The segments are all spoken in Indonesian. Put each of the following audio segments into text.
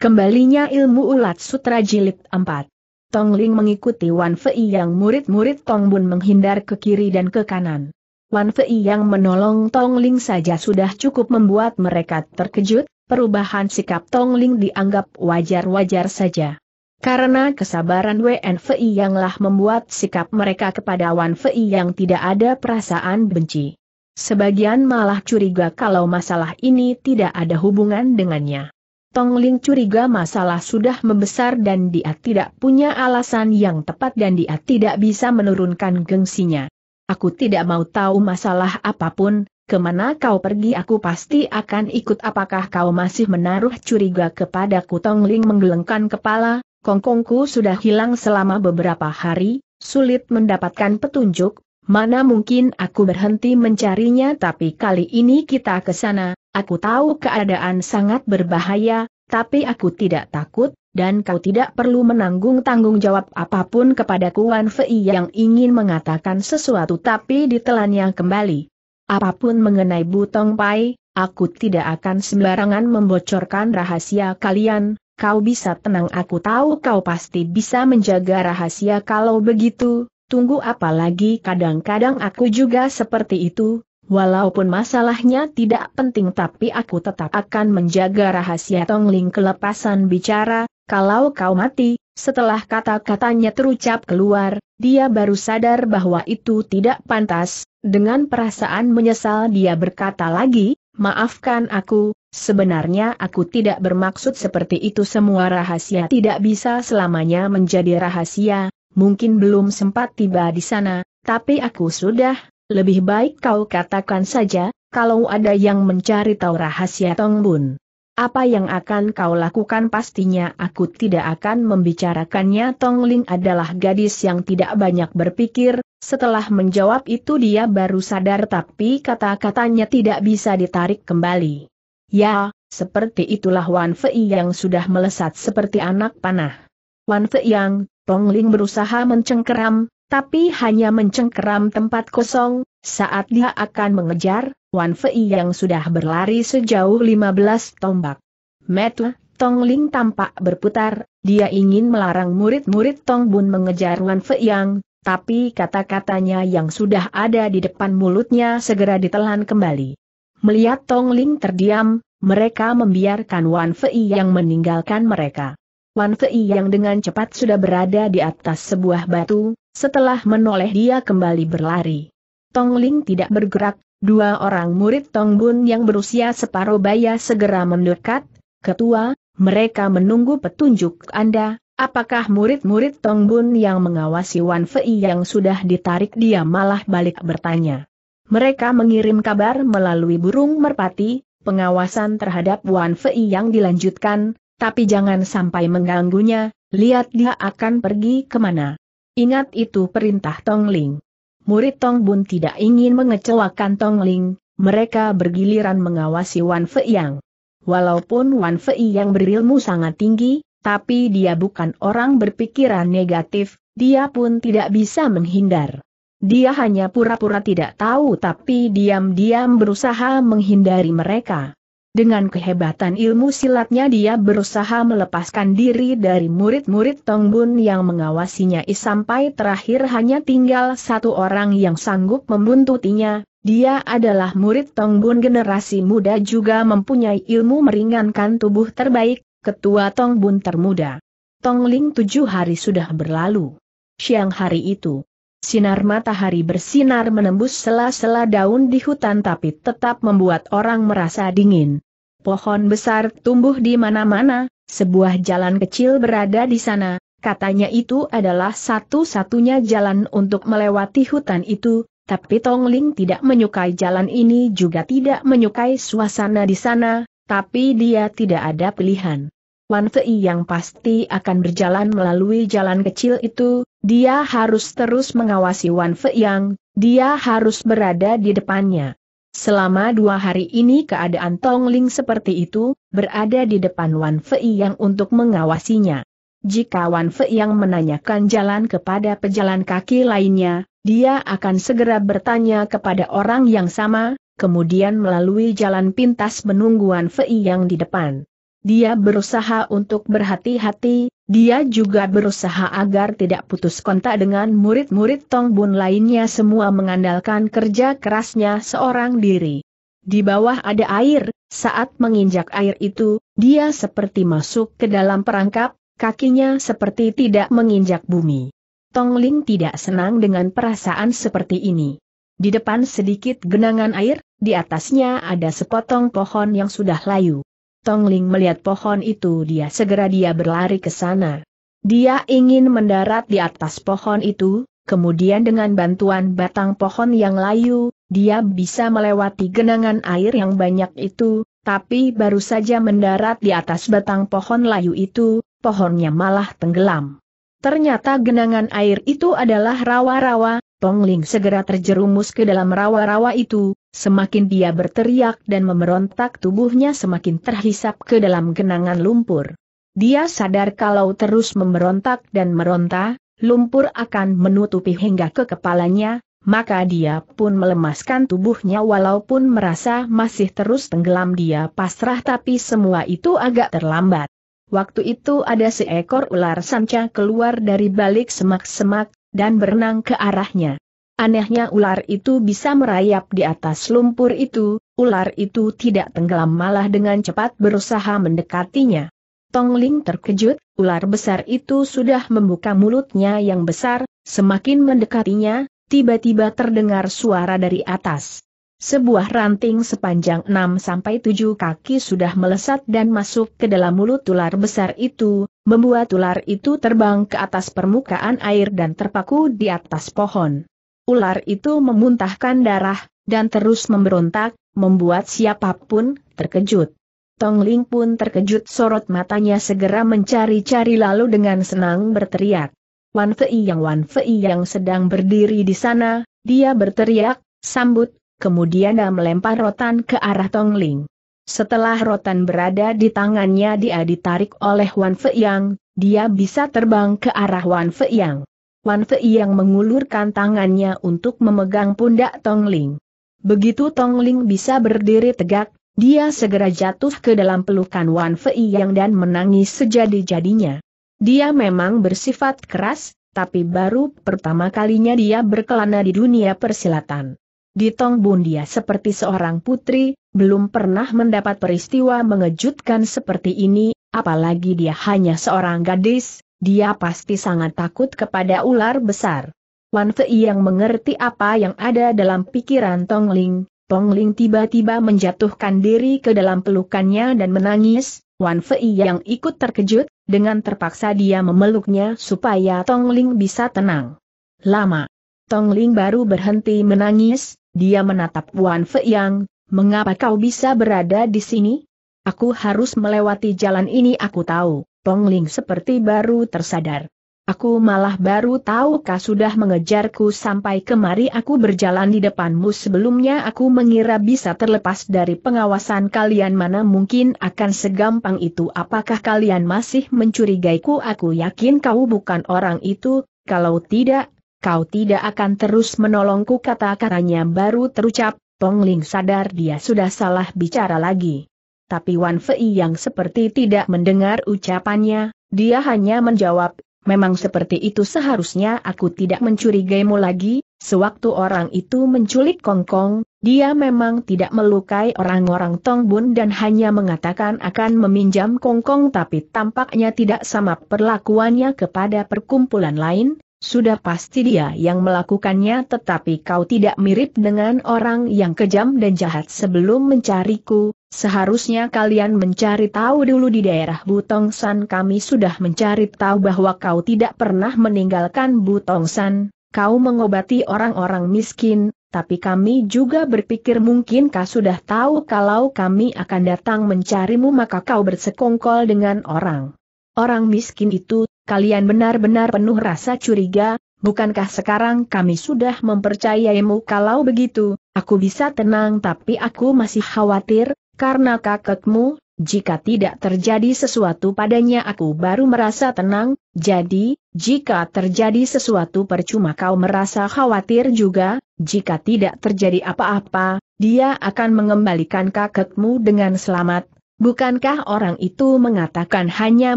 Kembalinya ilmu ulat sutra jilid 4. Tong Ling mengikuti Wan Fei yang murid-murid Tong Bun menghindar ke kiri dan ke kanan. Wan Fei yang menolong Tong Ling saja sudah cukup membuat mereka terkejut, perubahan sikap Tong Ling dianggap wajar-wajar saja. Karena kesabaran Wen Fei yanglah membuat sikap mereka kepada Wan Fei yang tidak ada perasaan benci. Sebagian malah curiga kalau masalah ini tidak ada hubungan dengannya. Tong Ling curiga masalah sudah membesar dan dia tidak punya alasan yang tepat dan dia tidak bisa menurunkan gengsinya. Aku tidak mau tahu masalah apa pun, ke mana kau pergi aku pasti akan ikut. Apakah kau masih menaruh curiga kepadaku? Tong Ling menggelengkan kepala, kongkongku sudah hilang selama beberapa hari, sulit mendapatkan petunjuk, mana mungkin aku berhenti mencarinya. Tapi kali ini kita ke sana, Aku tahu keadaan sangat berbahaya, tapi aku tidak takut, dan kau tidak perlu menanggung tanggung jawab apa pun kepada Kuan Fei yang ingin mengatakan sesuatu tapi ditelannya kembali. Apa pun mengenai Butong Pai, aku tidak akan sembarangan membocorkan rahasia kalian, kau bisa tenang aku tahu kau pasti bisa menjaga rahasia kalau begitu, tunggu apa lagi? Kadang-kadang aku juga seperti itu, Walaupun masalahnya tidak penting tapi aku tetap akan menjaga rahasia Tong Ling kelepasan bicara, kalau kau mati, setelah kata-katanya terucap keluar, dia baru sadar bahwa itu tidak pantas, dengan perasaan menyesal dia berkata lagi, maafkan aku, sebenarnya aku tidak bermaksud seperti itu. Semua rahasia tidak bisa selamanya menjadi rahasia, mungkin belum sempat tiba di sana, tapi aku sudah, lebih baik kau katakan saja, kalau ada yang mencari tahu rahasia Tong Bun. Apa yang akan kau lakukan pastinya aku tidak akan membicarakannya Tong Ling adalah gadis yang tidak banyak berpikir, setelah menjawab itu dia baru sadar tapi kata-katanya tidak bisa ditarik kembali. Ya, seperti itulah Wan Fei yang sudah melesat seperti anak panah. Wan Fei yang, Tong Ling berusaha mencengkeram, tapi hanya mencengkeram tempat kosong, saat dia akan mengejar, Wan Fei yang sudah berlari sejauh 15 tombak. Metu, Tong Ling tampak berputar, dia ingin melarang murid-murid Tong Bun mengejar Wan Fei yang, tapi kata-katanya yang sudah ada di depan mulutnya segera ditelan kembali. Melihat Tong Ling terdiam, mereka membiarkan Wan Fei yang meninggalkan mereka. Wan Fei yang dengan cepat sudah berada di atas sebuah batu, setelah menoleh dia kembali berlari. Tong Ling tidak bergerak, dua orang murid Tong Bun yang berusia separuh baya segera mendekat, ketua, mereka menunggu petunjuk Anda, apakah murid-murid Tong Bun yang mengawasi Wan Fei yang sudah ditarik dia malah balik bertanya. Mereka mengirim kabar melalui burung merpati, pengawasan terhadap Wan Fei yang dilanjutkan, tapi jangan sampai mengganggunya, lihat dia akan pergi ke mana. Ingat itu perintah Tong Ling. Murid Tong Bun tidak ingin mengecewakan Tong Ling, mereka bergiliran mengawasi Wan Fei Yang. Walaupun Wan Fei Yang berilmu sangat tinggi, tapi dia bukan orang berpikiran negatif, dia pun tidak bisa menghindar. Dia hanya pura-pura tidak tahu tapi diam-diam berusaha menghindari mereka. Dengan kehebatan ilmu silatnya dia berusaha melepaskan diri dari murid-murid Tong Bun yang mengawasinya sampai terakhir hanya tinggal satu orang yang sanggup membuntutinya, dia adalah murid Tong Bun generasi muda juga mempunyai ilmu meringankan tubuh terbaik, ketua Tong Bun termuda. Tong Ling tujuh hari sudah berlalu. Siang hari itu, Sinar matahari bersinar menembus sela-sela daun di hutan tapi tetap membuat orang merasa dingin. Pohon besar tumbuh di mana-mana, sebuah jalan kecil berada di sana, katanya itu adalah satu-satunya jalan untuk melewati hutan itu, tapi Tong Ling tidak menyukai jalan ini juga tidak menyukai suasana di sana, tapi dia tidak ada pilihan. Wan Fei yang pasti akan berjalan melalui jalan kecil itu, dia harus terus mengawasi Wan Fei yang, dia harus berada di depannya. Selama dua hari ini keadaan Tong Ling seperti itu, berada di depan Wan Fei yang untuk mengawasinya. Jika Wan Fei yang menanyakan jalan kepada pejalan kaki lainnya, dia akan segera bertanya kepada orang yang sama, kemudian melalui jalan pintas menunggu Wan Fei yang di depan. dia berusaha untuk berhati-hati, dia juga berusaha agar tidak putus kontak dengan murid-murid Tong Bun lainnya semua mengandalkan kerja kerasnya seorang diri. Di bawah ada air, saat menginjak air itu, dia seperti masuk ke dalam perangkap, kakinya seperti tidak menginjak bumi. Tong Ling tidak senang dengan perasaan seperti ini. Di depan sedikit genangan air, di atasnya ada sepotong pohon yang sudah layu. Tong Ling melihat pohon itu dia segera dia berlari ke sana. Dia ingin mendarat di atas pohon itu, kemudian dengan bantuan batang pohon yang layu, dia bisa melewati genangan air yang banyak itu, tapi baru saja mendarat di atas batang pohon layu itu, pohonnya malah tenggelam. Ternyata genangan air itu adalah rawa-rawa, Tongling segera terjerumus ke dalam rawa-rawa itu, semakin dia berteriak dan memerontak tubuhnya semakin terhisap ke dalam genangan lumpur. Dia sadar kalau terus memberontak dan meronta, lumpur akan menutupi hingga ke kepalanya, maka dia pun melemaskan tubuhnya walaupun merasa masih terus tenggelam dia pasrah tapi semua itu agak terlambat. Waktu itu ada seekor ular sanca keluar dari balik semak-semak, dan berenang ke arahnya. Anehnya ular itu bisa merayap di atas lumpur itu, ular itu tidak tenggelam malah dengan cepat berusaha mendekatinya. Tong Ling terkejut, ular besar itu sudah membuka mulutnya yang besar, semakin mendekatinya, tiba-tiba terdengar suara dari atas. Sebuah ranting sepanjang 6-7 kaki sudah melesat dan masuk ke dalam mulut ular besar itu, membuat ular itu terbang ke atas permukaan air dan terpaku di atas pohon. Ular itu memuntahkan darah, dan terus memberontak, membuat siapa pun terkejut. Tong Ling pun terkejut sorot matanya segera mencari-cari lalu dengan senang berteriak. Wan Fei yang Wan Fei yang sedang berdiri di sana, dia berteriak, sambut, kemudian dia melempar rotan ke arah Tong Ling. Setelah rotan berada di tangannya dia ditarik oleh Wan Fei yang, dia bisa terbang ke arah Wan Fei yang. Wan Fei yang mengulurkan tangannya untuk memegang pundak Tong Ling. Begitu Tong Ling bisa berdiri tegak, dia segera jatuh ke dalam pelukan Wan Fei yang dan menangis sejadi-jadinya. Dia memang bersifat keras, tapi baru pertama kalinya dia berkelana di dunia persilatan. Di Tongbun dia seperti seorang putri, belum pernah mendapat peristiwa mengejutkan seperti ini, apalagi dia hanya seorang gadis, dia pasti sangat takut kepada ular besar. Wan Fei yang mengerti apa yang ada dalam pikiran Tongling, Tongling tiba-tiba menjatuhkan diri ke dalam pelukannya dan menangis, Wan Fei yang ikut terkejut, dengan terpaksa dia memeluknya supaya Tong Ling bisa tenang. Lama. Tong Ling baru berhenti menangis, dia menatap Wan Fei yang, mengapa kau bisa berada di sini? Aku harus melewati jalan ini aku tahu, Tong Ling seperti baru tersadar. Aku malah baru tahu kau sudah mengejarku sampai kemari aku berjalan di depanmu. Sebelumnya aku mengira bisa terlepas dari pengawasan kalian mana mungkin akan segampang itu. Apakah kalian masih mencurigaiku? Aku yakin kau bukan orang itu, kalau tidak, kau tidak akan terus menolongku kata-katanya baru terucap, Tong Ling sadar dia sudah salah bicara lagi. Tapi Wan Fei yang seperti tidak mendengar ucapannya, dia hanya menjawab, memang seperti itu seharusnya aku tidak mencurigaimu lagi, sewaktu orang itu menculik Kongkong, dia memang tidak melukai orang-orang Tongbun dan hanya mengatakan akan meminjam Kongkong tapi tampaknya tidak sama perlakuannya kepada perkumpulan lain, sudah pasti dia yang melakukannya tetapi kau tidak mirip dengan orang yang kejam dan jahat sebelum mencariku, Seharusnya kalian mencari tahu dulu di daerah Butong San. Kami sudah mencari tahu bahwa kau tidak pernah meninggalkan Butong San, kau mengobati orang-orang miskin, tapi kami juga berpikir mungkin kau sudah tahu kalau kami akan datang mencarimu maka kau bersekongkol dengan orang. Orang miskin itu, kalian benar-benar penuh rasa curiga, bukankah sekarang kami sudah mempercayaimu? Kalau begitu, aku bisa tenang tapi aku masih khawatir, karena kakekmu, jika tidak terjadi sesuatu padanya aku baru merasa tenang, jadi, jika terjadi sesuatu percuma kau merasa khawatir juga, jika tidak terjadi apa-apa, dia akan mengembalikan kakekmu dengan selamat, Bukankah orang itu mengatakan hanya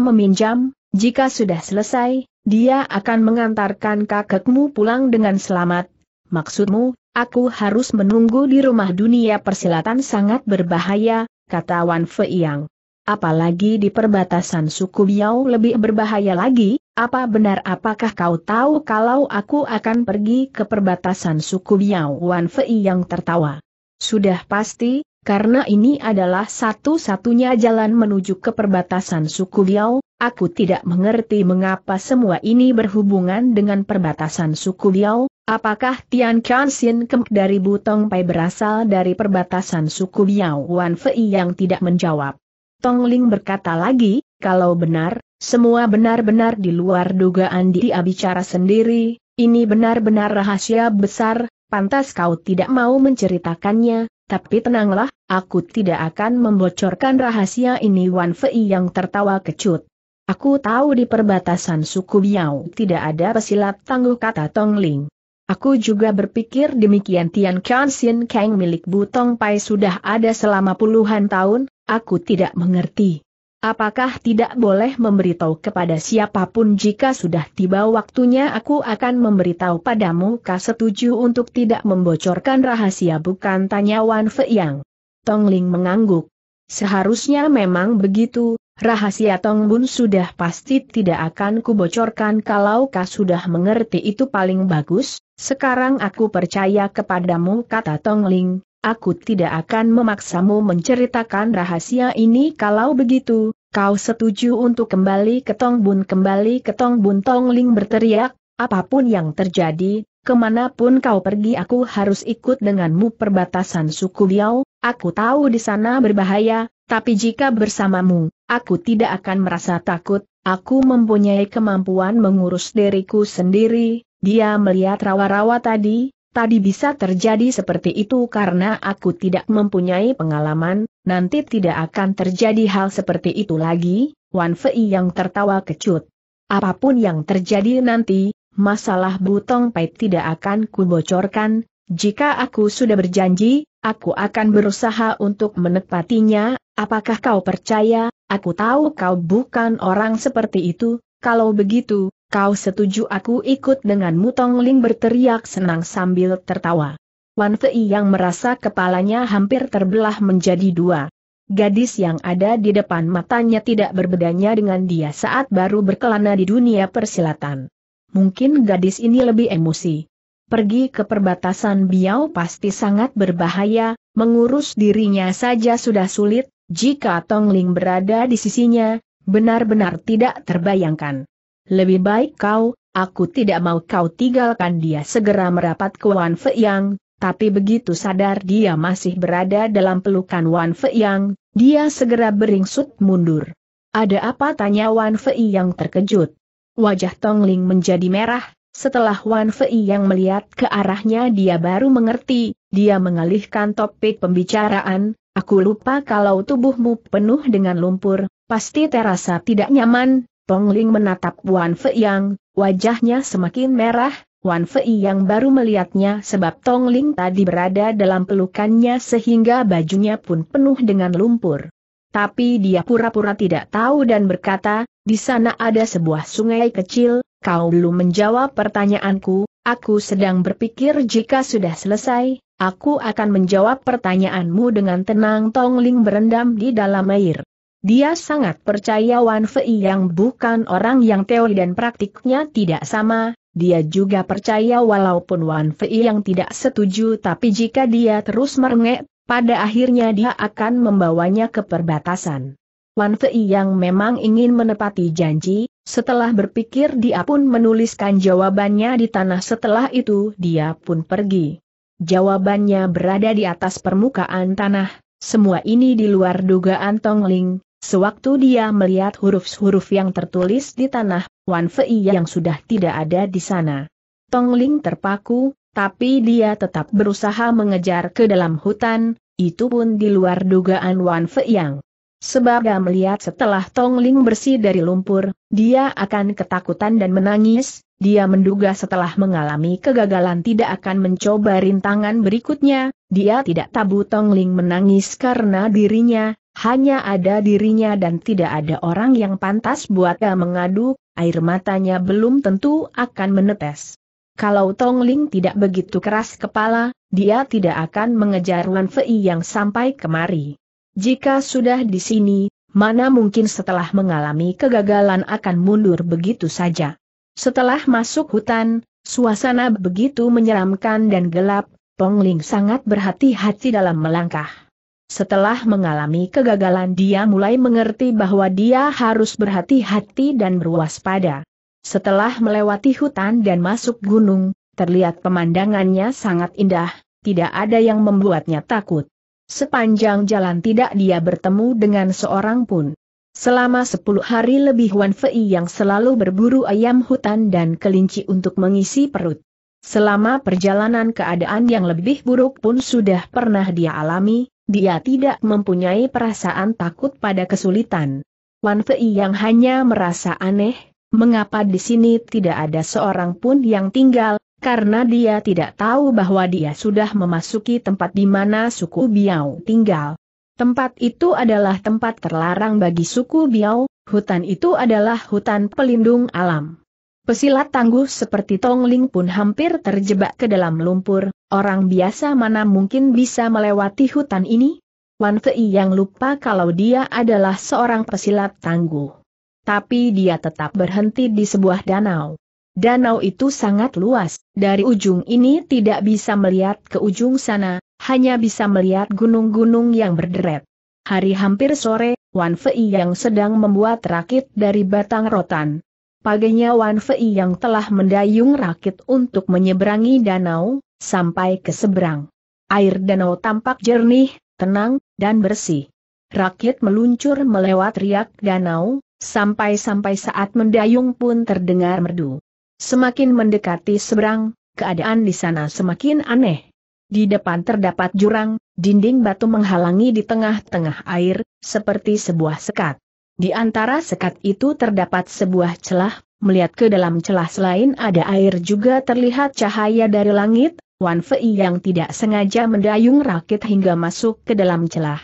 meminjam, jika sudah selesai, dia akan mengantarkan kakekmu pulang dengan selamat? Maksudmu, aku harus menunggu di rumah dunia persilatan sangat berbahaya, kata Wan Fei Yang. Apalagi di perbatasan suku Biao lebih berbahaya lagi, apa benar apakah kau tahu kalau aku akan pergi ke perbatasan suku Biao Wan Fei yang tertawa. Sudah pasti, karena ini adalah satu-satunya jalan menuju ke perbatasan suku Biao, aku tidak mengerti mengapa semua ini berhubungan dengan perbatasan suku Biao, apakah Tian Kan Sin Kem dari Butong Pai berasal dari perbatasan suku Biao Wan Fei yang tidak menjawab. Tong Ling berkata lagi, kalau benar, semua benar-benar di luar dugaan dia bicara sendiri, ini benar-benar rahasia besar, pantas kau tidak mau menceritakannya, tapi tenanglah, aku tidak akan membocorkan rahasia ini Wan Fei yang tertawa kecut. Aku tahu di perbatasan suku Biao tidak ada pesilat tangguh kata Tong Ling. Aku juga berpikir demikian Tian Kan Sin Kang milik Butong Pai sudah ada selama puluhan tahun, Aku tidak mengerti. Apakah tidak boleh memberitahu kepada siapa pun jika sudah tiba waktunya aku akan memberitahu padamu kau setuju untuk tidak membocorkan rahasia bukan tanya Wan Fei Yang. Tong Ling mengangguk. Seharusnya memang begitu, rahasia Tong Bun sudah pasti tidak akan kubocorkan kalau kau sudah mengerti itu paling bagus, sekarang aku percaya kepadamu kata Tong Ling, aku tidak akan memaksamu menceritakan rahasia ini kalau begitu, kau setuju untuk kembali ke Tong Bun? Kembali ke Tong Bun? Tong Ling berteriak, apa pun yang terjadi, ke mana pun kau pergi aku harus ikut denganmu. Perbatasan suku Biao, aku tahu di sana berbahaya, tapi jika bersamamu, aku tidak akan merasa takut, aku mempunyai kemampuan mengurus diriku sendiri, dia melihat rawa-rawa tadi, Tadi bisa terjadi seperti itu karena aku tidak mempunyai pengalaman, nanti tidak akan terjadi hal seperti itu lagi, Wan Fei yang tertawa kecut. Apa pun yang terjadi nanti, masalah Butong Pai tidak akan kubocorkan, jika aku sudah berjanji, aku akan berusaha untuk menepatinya, apakah kau percaya, aku tahu kau bukan orang seperti itu, kalau begitu, Kau setuju aku ikut dengan Mutong Ling berteriak senang sambil tertawa. Wan Fei yang merasa kepalanya hampir terbelah menjadi dua. Gadis yang ada di depan matanya tidak berbedanya dengan dia saat baru berkelana di dunia persilatan. Mungkin gadis ini lebih emosi. Pergi ke perbatasan Biao pasti sangat berbahaya, mengurus dirinya saja sudah sulit, jika Tong Ling berada di sisinya, benar-benar tidak terbayangkan. Lebih baik kau, aku tidak mau kau tinggalkan dia segera merapat ke Wan Fei Yang, tapi begitu sadar dia masih berada dalam pelukan Wan Fei Yang, dia segera beringsut mundur. Ada apa tanya Wan Fei yang terkejut. Wajah Tong Ling menjadi merah, setelah Wan Fei yang melihat ke arahnya dia baru mengerti, dia mengalihkan topik pembicaraan, aku lupa kalau tubuhmu penuh dengan lumpur, pasti terasa tidak nyaman, Tong Ling menatap Wan Fei Yang, wajahnya semakin merah, Wan Fei yang baru melihatnya sebab Tong Ling tadi berada dalam pelukannya sehingga bajunya pun penuh dengan lumpur. Tapi dia pura-pura tidak tahu dan berkata, di sana ada sebuah sungai kecil, kau belum menjawab pertanyaanku, aku sedang berpikir jika sudah selesai, aku akan menjawab pertanyaanmu dengan tenang Tong Ling berendam di dalam air. Dia sangat percaya Wan Fei yang bukan orang yang teori dan praktiknya tidak sama, dia juga percaya walaupun Wan Fei yang tidak setuju tapi jika dia terus merengek, pada akhirnya dia akan membawanya ke perbatasan. Wan Fei yang memang ingin menepati janji, setelah berpikir dia pun menuliskan jawabannya di tanah setelah itu dia pun pergi. Jawabannya berada di atas permukaan tanah, semua ini di luar dugaan Tong Ling, Sewaktu dia melihat huruf-huruf yang tertulis di tanah, Wan Fei yang sudah tidak ada di sana. Tong Ling terpaku, tapi dia tetap berusaha mengejar ke dalam hutan, itu pun di luar dugaan Wan Fei yang. Sebab dia melihat setelah Tong Ling bersih dari lumpur, dia akan ketakutan dan menangis, dia menduga setelah mengalami kegagalan tidak akan mencoba rintangan berikutnya, dia tidak tabu Tong Ling menangis karena dirinya, hanya ada dirinya dan tidak ada orang yang pantas buat dia mengadu, air matanya belum tentu akan menetes. Kalau Tong Ling tidak begitu keras kepala, dia tidak akan mengejar Wan Fei yang sampai kemari. Jika sudah di sini, mana mungkin setelah mengalami kegagalan akan mundur begitu saja. Setelah masuk hutan, suasana begitu menyeramkan dan gelap, Tong Ling sangat berhati-hati dalam melangkah. Setelah mengalami kegagalan dia mulai mengerti bahwa dia harus berhati-hati dan berwaspada. Setelah melewati hutan dan masuk gunung, terlihat pemandangannya sangat indah, tidak ada yang membuatnya takut. Sepanjang jalan tidak dia bertemu dengan seorang pun. Selama sepuluh hari lebih Wan Fei yang selalu berburu ayam hutan dan kelinci untuk mengisi perut. Selama perjalanan keadaan yang lebih buruk pun sudah pernah dia alami, dia tidak mempunyai perasaan takut pada kesulitan. Wan Fei yang hanya merasa aneh, mengapa di sini tidak ada seorang pun yang tinggal, karena dia tidak tahu bahwa dia sudah memasuki tempat di mana suku Biao tinggal. Tempat itu adalah tempat terlarang bagi suku Biao, hutan itu adalah hutan pelindung alam. Pesilat tangguh seperti Tong Ling pun hampir terjebak ke dalam lumpur, orang biasa mana mungkin bisa melewati hutan ini? Wan Fei yang lupa kalau dia adalah seorang pesilat tangguh. Tapi dia tetap berhenti di sebuah danau. Danau itu sangat luas, dari ujung ini tidak bisa melihat ke ujung sana, hanya bisa melihat gunung-gunung yang berderet. Hari hampir sore, Wan Fei yang sedang membuat rakit dari batang rotan, Paginya Wan Fei yang telah mendayung rakit untuk menyeberangi danau, sampai ke seberang. Air danau tampak jernih, tenang, dan bersih. Rakit meluncur melewat riak danau, sampai-sampai saat mendayung pun terdengar merdu. Semakin mendekati seberang, keadaan di sana semakin aneh. Di depan terdapat jurang, dinding batu menghalangi di tengah-tengah air, seperti sebuah sekat. Di antara sekat itu terdapat sebuah celah, melihat ke dalam celah selain ada air juga terlihat cahaya dari langit, Wan Fei yang tidak sengaja mendayung rakit hingga masuk ke dalam celah.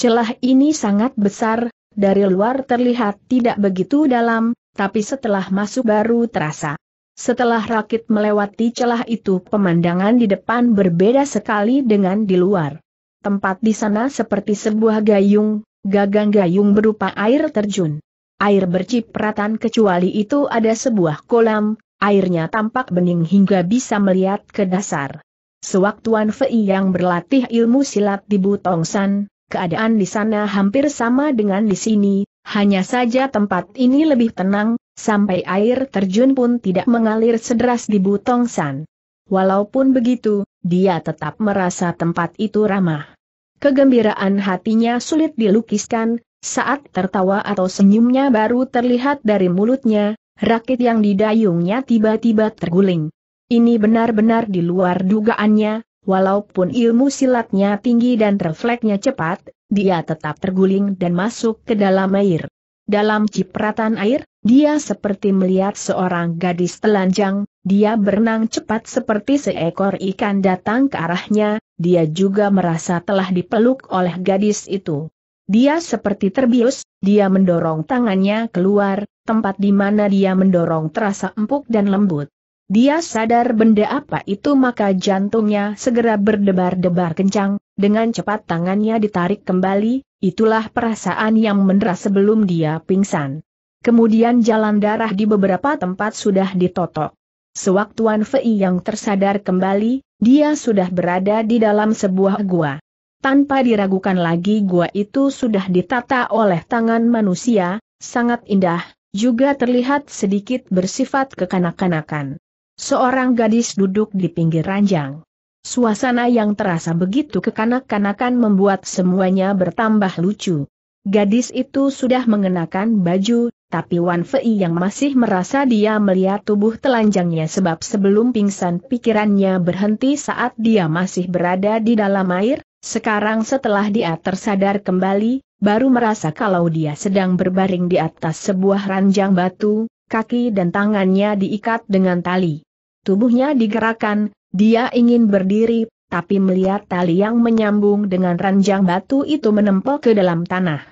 Celah ini sangat besar, dari luar terlihat tidak begitu dalam, tapi setelah masuk baru terasa. Setelah rakit melewati celah itu pemandangan di depan berbeda sekali dengan di luar. Tempat di sana seperti sebuah gayung, gagang gayung berupa air terjun. Air bercipratan kecuali itu ada sebuah kolam, airnya tampak bening hingga bisa melihat ke dasar. Sewaktuan Fei yang berlatih ilmu silat di Butongsan, keadaan di sana hampir sama dengan di sini, hanya saja tempat ini lebih tenang, sampai air terjun pun tidak mengalir sederas di Butongsan. Walaupun begitu, dia tetap merasa tempat itu ramah. Kegembiraan hatinya sulit dilukiskan, saat tertawa atau senyumnya baru terlihat dari mulutnya, rakit yang didayungnya tiba-tiba terguling. Ini benar-benar di luar dugaannya, walaupun ilmu silatnya tinggi dan refleksnya cepat, dia tetap terguling dan masuk ke dalam air. Dalam cipratan air, dia seperti melihat seorang gadis telanjang, dia berenang cepat seperti seekor ikan datang ke arahnya, dia juga merasa telah dipeluk oleh gadis itu. Dia seperti terbius, dia mendorong tangannya keluar, tempat di mana dia mendorong terasa empuk dan lembut. Dia sadar benda apa itu maka jantungnya segera berdebar-debar kencang, dengan cepat tangannya ditarik kembali, itulah perasaan yang mendera sebelum dia pingsan. Kemudian jalan darah di beberapa tempat sudah ditotok. Sewaktu Wan Fei yang tersadar kembali, dia sudah berada di dalam sebuah gua. Tanpa diragukan lagi gua itu sudah ditata oleh tangan manusia, sangat indah, juga terlihat sedikit bersifat kekanak-kanakan. Seorang gadis duduk di pinggir ranjang. Suasana yang terasa begitu kekanak-kanakan membuat semuanya bertambah lucu. Gadis itu sudah mengenakan baju, tapi Wan Fei yang masih merasa dia melihat tubuh telanjangnya sebab sebelum pingsan pikirannya berhenti saat dia masih berada di dalam air, sekarang setelah dia tersadar kembali, baru merasa kalau dia sedang berbaring di atas sebuah ranjang batu, kaki dan tangannya diikat dengan tali. Tubuhnya digerakkan, dia ingin berdiri, tapi melihat tali yang menyambung dengan ranjang batu itu menempel ke dalam tanah.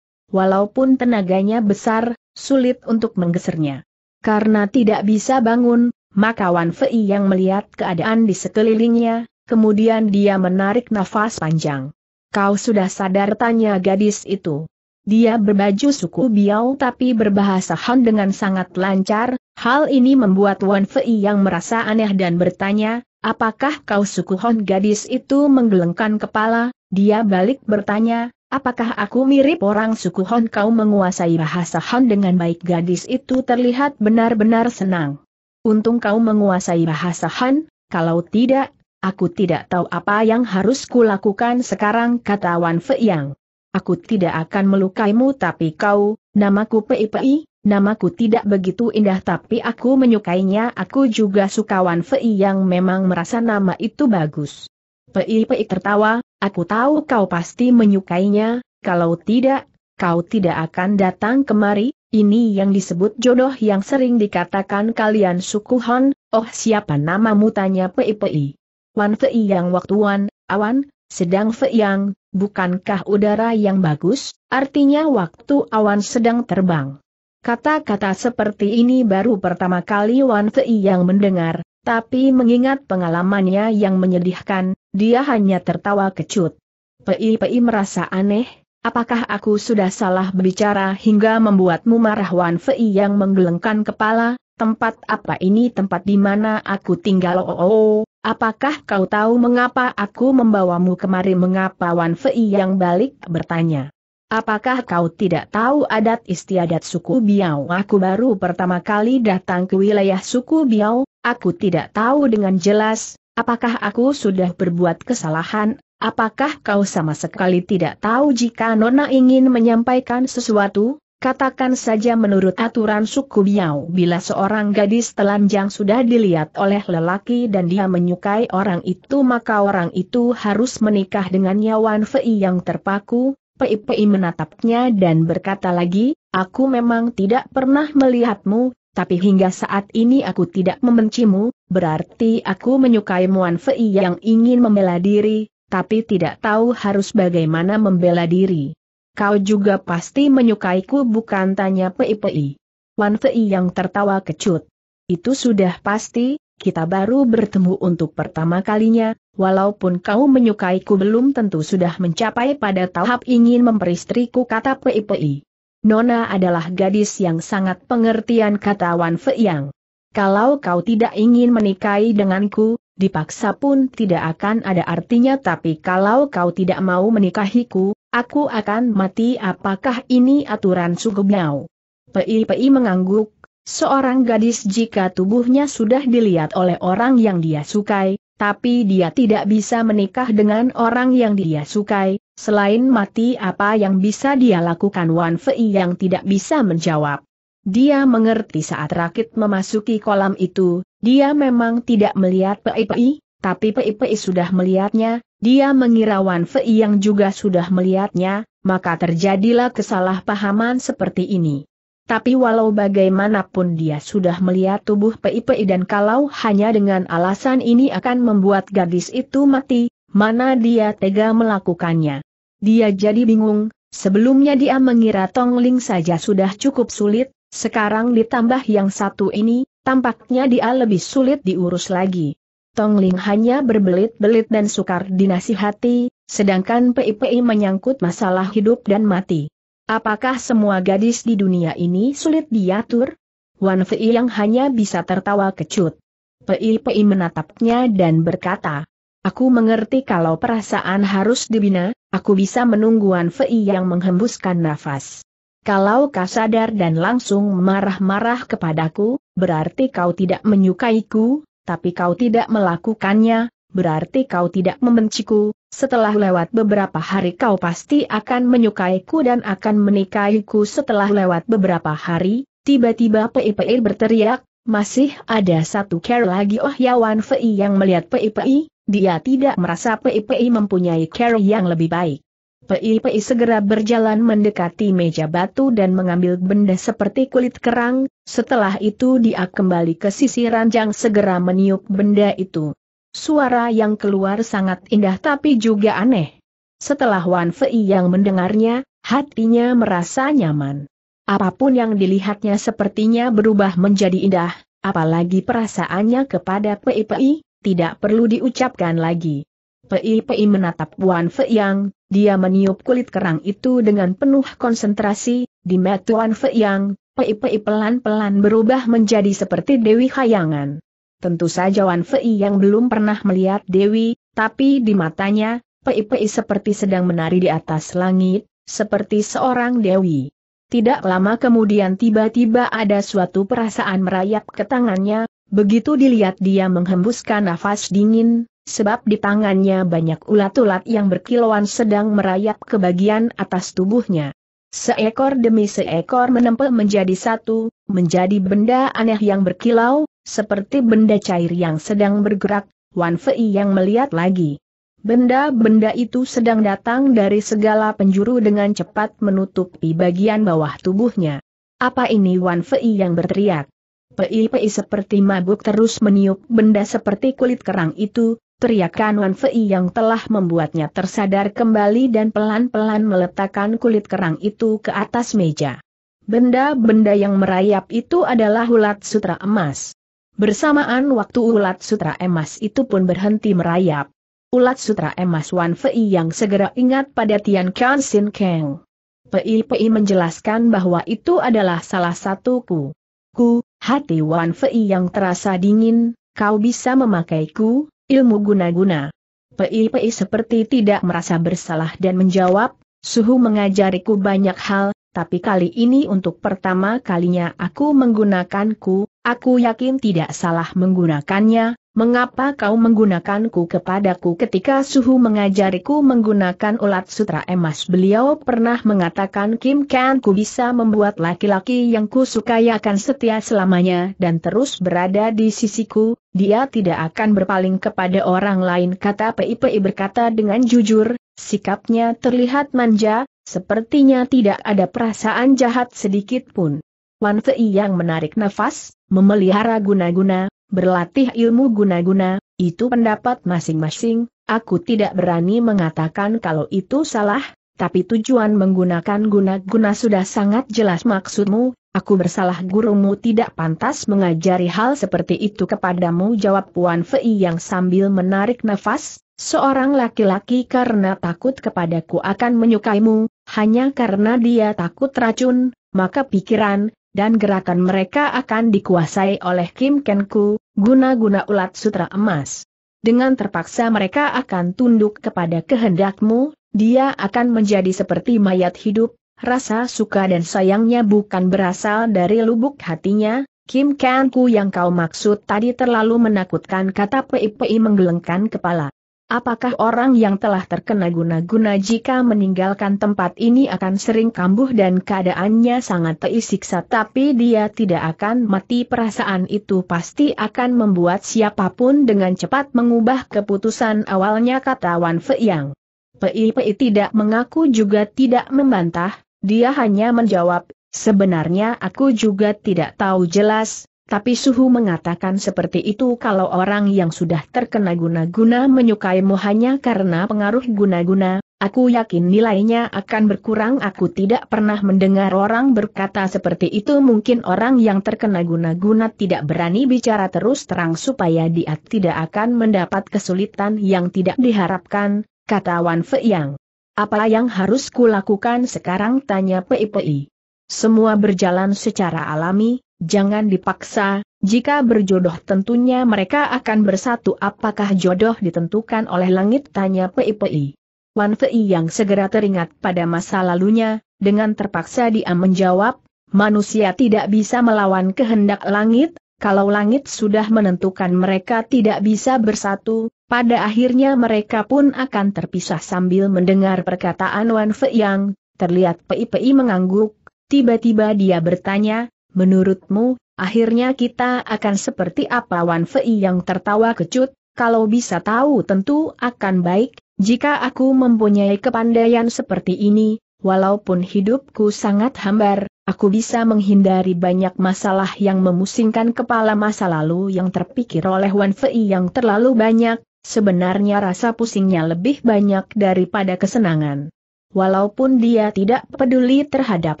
Walaupun tenaganya besar, sulit untuk menggesernya. Karena tidak bisa bangun, maka Wan Fei yang melihat keadaan di sekelilingnya, kemudian dia menarik nafas panjang. Kau sudah sadar tanya gadis itu. Dia berbaju suku Biao tapi berbahasa Han dengan sangat lancar, hal ini membuat Wan Fei yang merasa aneh dan bertanya, apakah kau suku Han gadis itu menggelengkan kepala, dia balik bertanya, apakah aku mirip orang suku Han kau menguasai bahasa Han dengan baik gadis itu terlihat benar-benar senang. Untung kau menguasai bahasa Han, kalau tidak, aku tidak tahu apa yang harus kulakukan sekarang kata Wan Fei yang. Aku tidak akan melukaimu tapi kau, namaku Pei Pei, namaku tidak begitu indah tapi aku menyukainya aku juga suka Wan Fei yang memang merasa nama itu bagus. Pei Pei tertawa, aku tahu kau pasti menyukainya, kalau tidak, kau tidak akan datang kemari, ini yang disebut jodoh yang sering dikatakan kalian suku Han, oh siapa namamu tanya Pei Pei. Wan Fei yang waktu Wan, awan, sedang Fei yang, bukankah udara yang bagus, artinya waktu awan sedang terbang. Kata-kata seperti ini baru pertama kali Wan Fei yang mendengar, tapi mengingat pengalamannya yang menyedihkan, dia hanya tertawa kecut. Pei Pei merasa aneh, apakah aku sudah salah berbicara hingga membuatmu marah? Wan Fei yang menggelengkan kepala, tempat apa ini? Tempat di mana aku tinggal? Oh, oh, oh. Apakah kau tahu mengapa aku membawamu kemari? Mengapa? Wan Fei yang balik bertanya? Apakah kau tidak tahu adat istiadat suku Biao? Aku baru pertama kali datang ke wilayah suku Biao, aku tidak tahu dengan jelas, apakah aku sudah berbuat kesalahan, apakah kau sama sekali tidak tahu jika Nona ingin menyampaikan sesuatu? Katakan saja menurut aturan suku Biao bila seorang gadis telanjang sudah dilihat oleh lelaki dan dia menyukai orang itu maka orang itu harus menikah dengan Yawan Fei yang terpaku, Pei menatapnya dan berkata lagi, aku memang tidak pernah melihatmu, tapi hingga saat ini aku tidak membencimu, berarti aku menyukai Muan Fei yang ingin membela diri, tapi tidak tahu harus bagaimana membela diri. Kau juga pasti menyukaiku bukan tanya Pei Pei. Wan Fei yang tertawa kecut. Itu sudah pasti, kita baru bertemu untuk pertama kalinya, walaupun kau menyukaiku belum tentu sudah mencapai pada tahap ingin memperistriku kata Pei Pei. Nona adalah gadis yang sangat pengertian kata Wan Fei yang. Kalau kau tidak ingin menikahi denganku, dipaksa pun tidak akan ada artinya tapi kalau kau tidak mau menikahiku, Aku akan mati apakah ini aturan Biao? Pei Pei mengangguk, seorang gadis jika tubuhnya sudah dilihat oleh orang yang dia sukai, tapi dia tidak bisa menikah dengan orang yang dia sukai, selain mati apa yang bisa dia lakukan Wan Fei yang tidak bisa menjawab. Dia mengerti saat Rakit memasuki kolam itu, dia memang tidak melihat Pei Pei, tapi Pei Pei sudah melihatnya, dia mengira Wan Fei yang juga sudah melihatnya, maka terjadilah kesalahpahaman seperti ini. Tapi walau bagaimanapun dia sudah melihat tubuh Pei dan kalau hanya dengan alasan ini akan membuat gadis itu mati, mana dia tega melakukannya. Dia jadi bingung, sebelumnya dia mengira Tong Ling saja sudah cukup sulit, sekarang ditambah yang satu ini, tampaknya dia lebih sulit diurus lagi. Tong Ling hanya berbelit-belit dan sukar dinasihati, sedangkan PIPI menyangkut masalah hidup dan mati. Apakah semua gadis di dunia ini sulit diatur? Wan Fei yang hanya bisa tertawa kecut. PIPI menatapnya dan berkata, Aku mengerti kalau perasaan harus dibina, aku bisa menunggu Wan Fei yang menghembuskan nafas. Kalau kau sadar dan langsung marah-marah kepadaku, berarti kau tidak menyukaiku, tapi kau tidak melakukannya, berarti kau tidak membenciku, setelah lewat beberapa hari kau pasti akan menyukaiku dan akan menikahiku setelah lewat beberapa hari, tiba-tiba PIPI berteriak, masih ada satu care lagi oh Yawan Fei yang melihat PIPI, dia tidak merasa PIPI mempunyai care yang lebih baik. Pei segera berjalan mendekati meja batu dan mengambil benda seperti kulit kerang, setelah itu dia kembali ke sisi ranjang segera meniup benda itu. Suara yang keluar sangat indah tapi juga aneh. Setelah Wan Fei yang mendengarnya, hatinya merasa nyaman. Apa pun yang dilihatnya sepertinya berubah menjadi indah, apalagi perasaannya kepada Pei Pei, tidak perlu diucapkan lagi. Pei Pei menatap Wan Fei yang, dia meniup kulit kerang itu dengan penuh konsentrasi, di mata Wan Fei yang, Pei Pei pelan-pelan berubah menjadi seperti Dewi Hayangan. Tentu saja Wan Fei yang belum pernah melihat Dewi, tapi di matanya, Pei Pei seperti sedang menari di atas langit, seperti seorang Dewi. Tidak lama kemudian tiba-tiba ada suatu perasaan merayap ke tangannya, begitu dilihat dia menghembuskan nafas dingin, sebab di tangannya banyak ulat-ulat yang berkilauan sedang merayap ke bagian atas tubuhnya. Seekor demi seekor menempel menjadi satu, menjadi benda aneh yang berkilau, seperti benda cair yang sedang bergerak, Wan Fei yang melihat lagi. Benda-benda itu sedang datang dari segala penjuru dengan cepat menutupi bagian bawah tubuhnya. Apa ini Wan Fei yang berteriak? Pei Pei seperti mabuk terus meniup benda seperti kulit kerang itu, teriakan Wan Fei yang telah membuatnya tersadar kembali dan pelan-pelan meletakkan kulit kerang itu ke atas meja. Benda-benda yang merayap itu adalah ulat sutra emas. Bersamaan waktu ulat sutra emas itu pun berhenti merayap. Ulat sutra emas Wan Fei yang segera ingat pada Tian Kan Sin Kang. Pei Pei menjelaskan bahwa itu adalah salah satu ku. Ku, hati Wan Fei yang terasa dingin, kau bisa memakaiku, ilmu guna-guna. Pei Pei seperti tidak merasa bersalah dan menjawab, suhu mengajariku banyak hal, tapi kali ini untuk pertama kalinya aku menggunakanku, aku yakin tidak salah menggunakannya, mengapa kau menggunakanku kepadaku ketika suhu mengajariku menggunakan ulat sutra emas? Beliau pernah mengatakan Kim Kan ku bisa membuat laki-laki yang ku sukai akan setia selamanya dan terus berada di sisiku, dia tidak akan berpaling kepada orang lain kata PIPI berkata dengan jujur, sikapnya terlihat manja, Sepertinya tidak ada perasaan jahat sedikit pun. Wan Fei yang menarik nafas, memelihara guna-guna, berlatih ilmu guna-guna, itu pendapat masing-masing, aku tidak berani mengatakan kalau itu salah, tapi tujuan menggunakan guna-guna sudah sangat jelas maksudmu, aku bersalah gurumu tidak pantas mengajari hal seperti itu kepadamu jawab Wan Fei yang sambil menarik nafas, Seorang laki-laki karena takut kepadaku akan menyukaimu, hanya karena dia takut racun, maka pikiran, dan gerakan mereka akan dikuasai oleh Kim Kenku, guna-guna ulat sutra emas. Dengan terpaksa mereka akan tunduk kepada kehendakmu, dia akan menjadi seperti mayat hidup, rasa suka dan sayangnya bukan berasal dari lubuk hatinya, Kim Kenku yang kau maksud tadi terlalu menakutkan kata PIPI menggelengkan kepala. Apakah orang yang telah terkena guna-guna jika meninggalkan tempat ini akan sering kambuh dan keadaannya sangat tersiksa tapi dia tidak akan mati perasaan itu pasti akan membuat siapa pun dengan cepat mengubah keputusan awalnya kata Wan Fei Yang. Pei Pei tidak mengaku juga tidak membantah, dia hanya menjawab, sebenarnya aku juga tidak tahu jelas, tapi suhu mengatakan seperti itu kalau orang yang sudah terkena guna-guna menyukaimu hanya karena pengaruh guna-guna, aku yakin nilainya akan berkurang. Aku tidak pernah mendengar orang berkata seperti itu. Mungkin orang yang terkena guna-guna tidak berani bicara terus terang supaya dia tidak akan mendapat kesulitan yang tidak diharapkan, kata Wan Fei Yang. Apa yang harus kulakukan sekarang? Tanya PIPI. Semua berjalan secara alami, jangan dipaksa, jika berjodoh tentunya mereka akan bersatu. Apakah jodoh ditentukan oleh langit? Tanya PIPI. Wan Fei yang segera teringat pada masa lalunya, dengan terpaksa dia menjawab, manusia tidak bisa melawan kehendak langit, kalau langit sudah menentukan mereka tidak bisa bersatu, pada akhirnya mereka pun akan terpisah sambil mendengar perkataan Wan Fei yang, terlihat PIPI mengangguk, tiba-tiba dia bertanya, Menurutmu, akhirnya kita akan seperti apa? Wan Fei yang tertawa kecut, kalau bisa tahu tentu akan baik, jika aku mempunyai kepandaian seperti ini, walaupun hidupku sangat hambar, aku bisa menghindari banyak masalah yang memusingkan kepala masa lalu yang terpikir oleh Wan Fei yang terlalu banyak, sebenarnya rasa pusingnya lebih banyak daripada kesenangan. Walaupun dia tidak peduli terhadap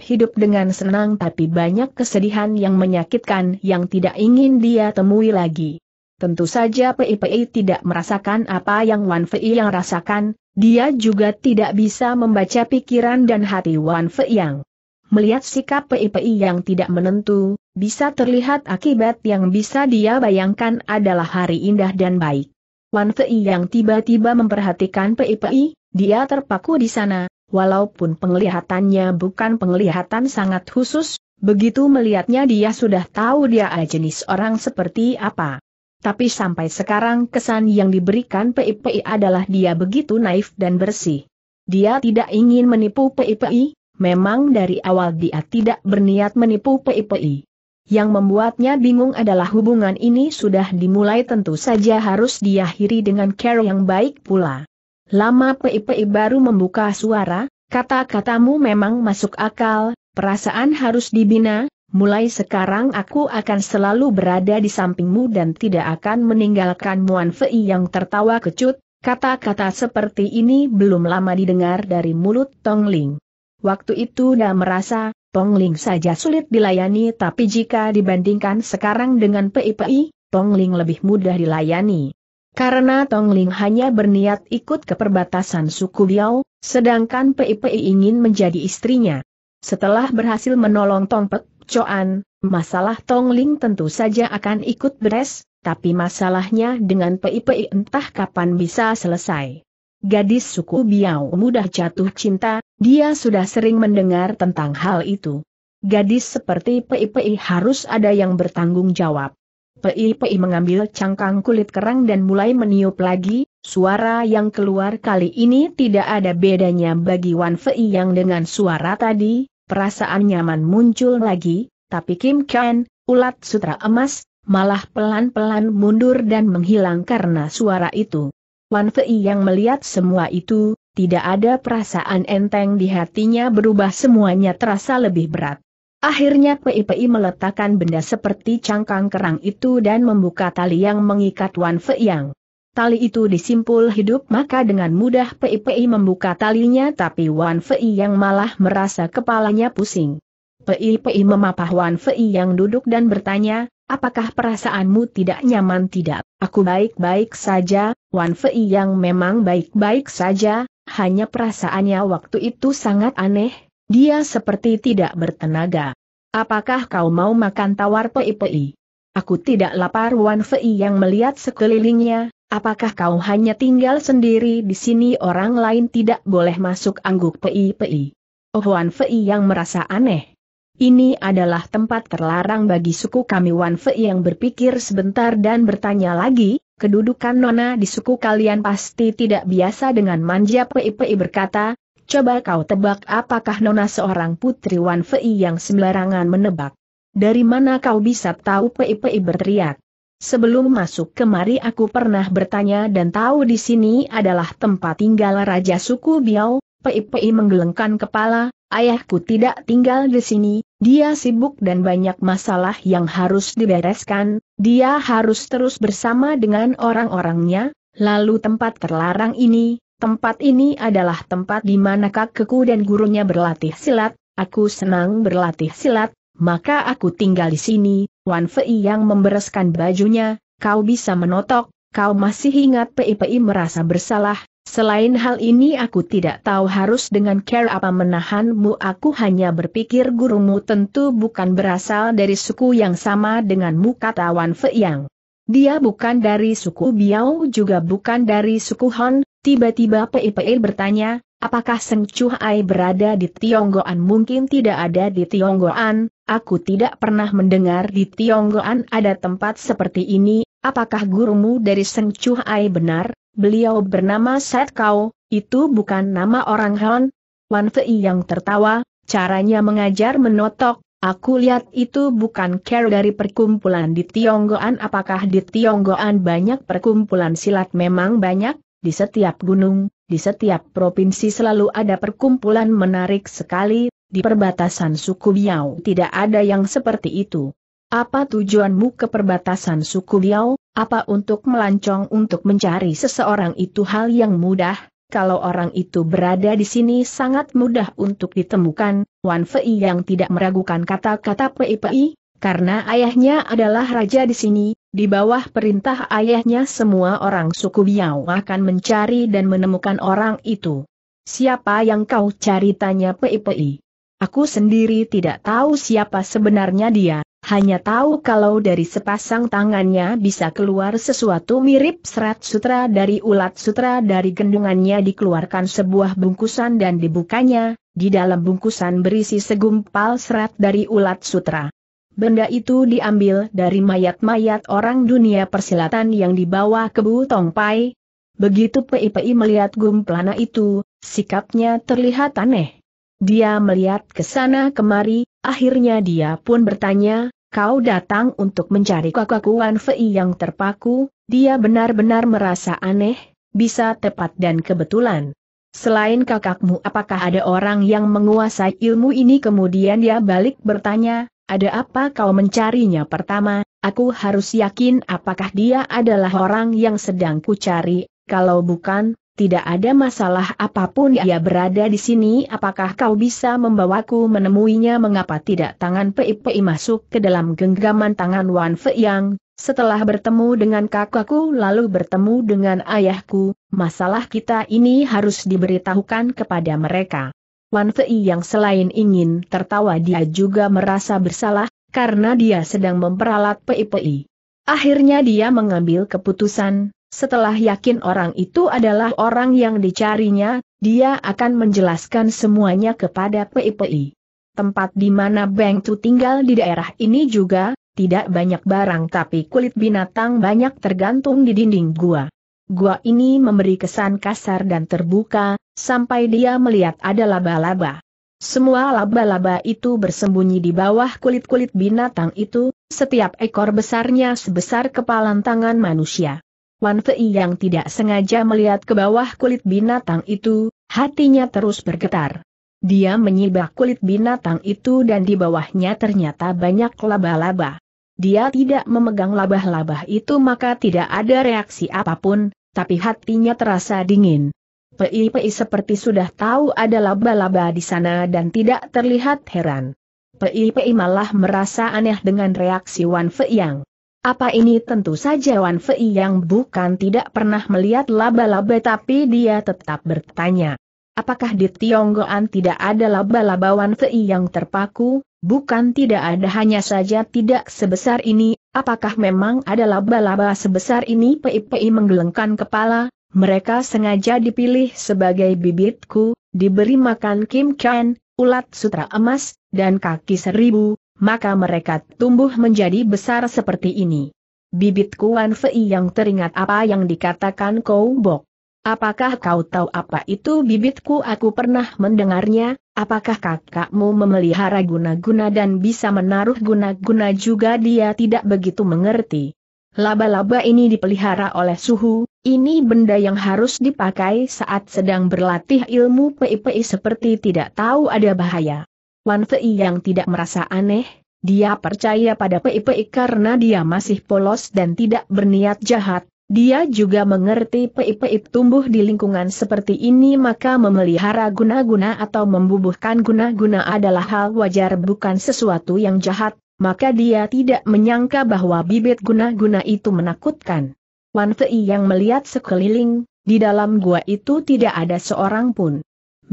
hidup dengan senang tapi banyak kesedihan yang menyakitkan yang tidak ingin dia temui lagi. Tentu saja PIPI tidak merasakan apa yang Wan Fei yang rasakan, dia juga tidak bisa membaca pikiran dan hati Wan Fei yang. Melihat sikap PIPI yang tidak menentu, bisa terlihat akibat yang bisa dia bayangkan adalah hari indah dan baik. Wan Fei yang tiba-tiba memperhatikan PIPI, dia terpaku di sana, walaupun penglihatannya bukan penglihatan sangat khusus, begitu melihatnya dia sudah tahu dia jenis orang seperti apa. Tapi sampai sekarang kesan yang diberikan PIPI adalah dia begitu naif dan bersih. Dia tidak ingin menipu PIPI, memang dari awal dia tidak berniat menipu PIPI. Yang membuatnya bingung adalah hubungan ini sudah dimulai tentu saja harus diakhiri dengan care yang baik pula. Lama PIPI baru membuka suara, kata-katamu memang masuk akal, perasaan harus dibina, mulai sekarang aku akan selalu berada di sampingmu dan tidak akan meninggalkan Muan Fei yang tertawa kecut, kata-kata seperti ini belum lama didengar dari mulut Tong Ling. Waktu itu dia merasa, Tong Ling saja sulit dilayani tapi jika dibandingkan sekarang dengan PIPI, Tong Ling lebih mudah dilayani. Karena Tong Ling hanya berniat ikut ke perbatasan suku Biao, sedangkan PIPI ingin menjadi istrinya. Setelah berhasil menolong Tong Pek Choan, masalah Tong Ling tentu saja akan ikut beres, tapi masalahnya dengan PIPI entah kapan bisa selesai. Gadis suku Biao mudah jatuh cinta, dia sudah sering mendengar tentang hal itu. Gadis seperti PIPI harus ada yang bertanggung jawab. Pei-pei mengambil cangkang kulit kerang dan mulai meniup lagi, suara yang keluar kali ini tidak ada bedanya bagi Wan Fei yang dengan suara tadi, perasaan nyaman muncul lagi, tapi Kim Ken, ulat sutra emas, malah pelan-pelan mundur dan menghilang karena suara itu. Wan Fei yang melihat semua itu, tidak ada perasaan enteng di hatinya berubah semuanya terasa lebih berat. Akhirnya PIPI meletakkan benda seperti cangkang kerang itu dan membuka tali yang mengikat Wan Fei Yang. Tali itu disimpul hidup maka dengan mudah PIPI membuka talinya tapi Wan Fei Yang malah merasa kepalanya pusing. PIPI memapah Wan Fei Yang duduk dan bertanya, apakah perasaanmu tidak nyaman tidak? Aku baik-baik saja, Wan Fei Yang memang baik-baik saja, hanya perasaannya waktu itu sangat aneh, dia seperti tidak bertenaga. Apakah kau mau makan tawar pei-pei? Aku tidak lapar Wan Fei yang melihat sekelilingnya, apakah kau hanya tinggal sendiri di sini orang lain tidak boleh masuk angguk pei-pei? Oh Wan Fei yang merasa aneh. Ini adalah tempat terlarang bagi suku kami Wan Fei yang berpikir sebentar dan bertanya lagi, kedudukan nona di suku kalian pasti tidak biasa dengan manja Pei-Pei berkata, Coba kau tebak apakah Nona seorang putri Wan Fei yang sembarangan menebak. Dari mana kau bisa tahu Pei Pei berteriak? Sebelum masuk kemari aku pernah bertanya dan tahu di sini adalah tempat tinggal Raja suku Biao, Pei Pei menggelengkan kepala, ayahku tidak tinggal di sini, dia sibuk dan banyak masalah yang harus dibereskan, dia harus terus bersama dengan orang-orangnya, lalu tempat terlarang ini, Tempat ini adalah tempat di mana kakekku dan gurunya berlatih silat, aku senang berlatih silat, maka aku tinggal di sini, Wan Fei yang membereskan bajunya, kau bisa menotok, kau masih ingat PIPI merasa bersalah, selain hal ini aku tidak tahu harus dengan care apa menahanmu aku hanya berpikir gurumu tentu bukan berasal dari suku yang sama denganmu kata Wan Fei yang. Dia bukan dari suku Biao juga bukan dari suku Han, Tiba-tiba PIPI bertanya, apakah Seng Ai berada di Tionggoan? Mungkin tidak ada di Tionggoan, aku tidak pernah mendengar di Tionggoan ada tempat seperti ini, apakah gurumu dari Seng Ai benar? Beliau bernama Set Kau, itu bukan nama orang Han? Wan Fei yang tertawa, caranya mengajar menotok, Aku lihat itu bukan care dari perkumpulan di Tionggoan apakah di Tionggoan banyak perkumpulan silat memang banyak, di setiap gunung, di setiap provinsi selalu ada perkumpulan menarik sekali, di perbatasan suku Biau tidak ada yang seperti itu. Apa tujuanmu ke perbatasan suku Biau? Apa untuk melancong untuk mencari seseorang itu hal yang mudah, kalau orang itu berada di sini sangat mudah untuk ditemukan, Wan Fei yang tidak meragukan kata-kata Pei, karena ayahnya adalah raja di sini, di bawah perintah ayahnya semua orang suku Biau akan mencari dan menemukan orang itu. Siapa yang kau cari? Tanya Pei? Aku sendiri tidak tahu siapa sebenarnya dia, hanya tahu kalau dari sepasang tangannya bisa keluar sesuatu mirip serat sutra dari ulat sutra dari gendungannya dikeluarkan sebuah bungkusan dan dibukanya, di dalam bungkusan berisi segumpal serat dari ulat sutra. Benda itu diambil dari mayat-mayat orang dunia persilatan yang dibawa ke Butong Pai. Begitu Pei melihat gumplana itu, sikapnya terlihat aneh. Dia melihat ke sana kemari, akhirnya dia pun bertanya, kau datang untuk mencari kakakku Wan Fei yang terpaku, dia benar-benar merasa aneh, bisa tepat dan kebetulan. Selain kakakmu apakah ada orang yang menguasai ilmu ini? Kemudian dia balik bertanya, ada apa kau mencarinya pertama, aku harus yakin apakah dia adalah orang yang sedang kucari, kalau bukan, tidak ada masalah apa pun ia berada di sini apakah kau bisa membawaku menemuinya mengapa tidak tangan Pei Pei masuk ke dalam genggaman tangan Wan Fei Yang, setelah bertemu dengan kakakku lalu bertemu dengan ayahku, masalah kita ini harus diberitahukan kepada mereka. Wan Fei yang selain ingin tertawa dia juga merasa bersalah, karena dia sedang memperalat Pei Pei. Akhirnya dia mengambil keputusan, setelah yakin orang itu adalah orang yang dicarinya, dia akan menjelaskan semuanya kepada PIPI. Tempat di mana Beng Tu tinggal di daerah ini juga, tidak banyak barang tapi kulit binatang banyak tergantung di dinding gua. Gua ini memberi kesan kasar dan terbuka, sampai dia melihat ada laba-laba. Semua laba-laba itu bersembunyi di bawah kulit-kulit binatang itu, setiap ekor besarnya sebesar kepalan tangan manusia. Wan Fei yang tidak sengaja melihat ke bawah kulit binatang itu, hatinya terus bergetar. Dia menyibak kulit binatang itu dan di bawahnya ternyata banyak laba-laba. Dia tidak memegang laba-laba itu maka tidak ada reaksi apa pun, tapi hatinya terasa dingin. Pei-Pei seperti sudah tahu ada laba-laba di sana dan tidak terlihat heran. Pei-Pei malah merasa aneh dengan reaksi Wan Fei yang apa ini tentu saja Wan Fei yang bukan tidak pernah melihat laba-laba tapi dia tetap bertanya. Apakah di Tionggoan tidak ada laba-laba Wan Fei yang terpaku? Bukan tidak ada hanya saja tidak sebesar ini, apakah memang ada laba-laba sebesar ini? Pei Pei menggelengkan kepala, mereka sengaja dipilih sebagai bibitku, diberi makan Kim Chan, ulat sutra emas, dan kaki seribu, maka mereka tumbuh menjadi besar seperti ini. Bibit Kuan Fei yang teringat apa yang dikatakan Kou Bok. Apakah kau tahu apa itu bibitku aku pernah mendengarnya, apakah kakakmu memelihara guna-guna dan bisa menaruh guna-guna juga dia tidak begitu mengerti. Laba-laba ini dipelihara oleh suhu, ini benda yang harus dipakai saat sedang berlatih ilmu PIPI seperti tidak tahu ada bahaya. Wan Fei yang tidak merasa aneh, dia percaya pada Pei karena dia masih polos dan tidak berniat jahat. Dia juga mengerti Pei tumbuh di lingkungan seperti ini maka memelihara guna-guna atau membubuhkan guna-guna adalah hal wajar bukan sesuatu yang jahat, maka dia tidak menyangka bahwa bibit guna-guna itu menakutkan. Wan Fei yang melihat sekeliling, di dalam gua itu tidak ada seorang pun.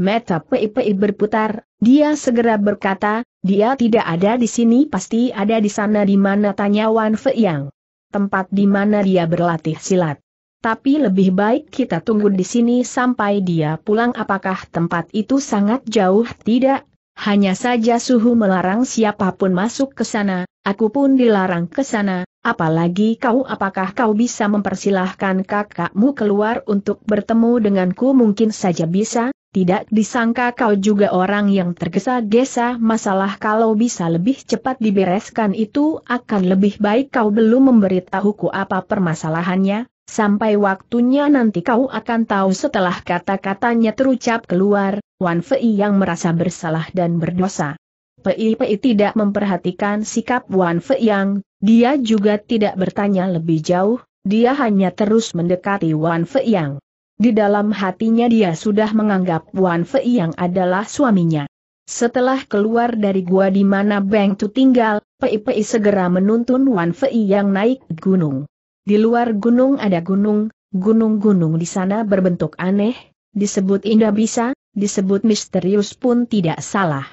Mata Pei Pei berputar, dia segera berkata, dia tidak ada di sini pasti ada di sana di mana tanya Wan Fei Yang. Tempat di mana dia berlatih silat. Tapi lebih baik kita tunggu di sini sampai dia pulang. Apakah tempat itu sangat jauh? Tidak? Hanya saja suhu melarang siapa pun masuk ke sana, aku pun dilarang ke sana, apalagi kau apakah kau bisa mempersilahkan kakakmu keluar untuk bertemu denganku? Mungkin saja bisa, tidak disangka kau juga orang yang tergesa-gesa masalah kalau bisa lebih cepat dibereskan itu akan lebih baik kau belum memberitahuku apa permasalahannya, sampai waktunya nanti kau akan tahu setelah kata-katanya terucap keluar, Wan Fei yang merasa bersalah dan berdosa. Pei Pei tidak memperhatikan sikap Wan Fei yang, dia juga tidak bertanya lebih jauh, dia hanya terus mendekati Wan Fei yang. Di dalam hatinya dia sudah menganggap Wan Fei yang adalah suaminya. Setelah keluar dari gua di mana Beng Tu tinggal, Pei Pei segera menuntun Wan Fei yang naik gunung. Di luar gunung ada gunung, gunung-gunung di sana berbentuk aneh, disebut indah bisa, disebut misterius pun tidak salah.